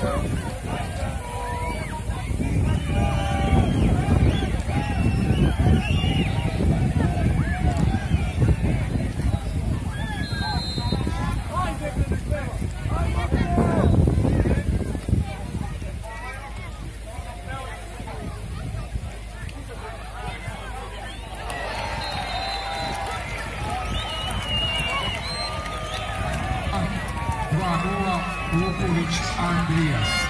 Bravo. Bukovic Andrea.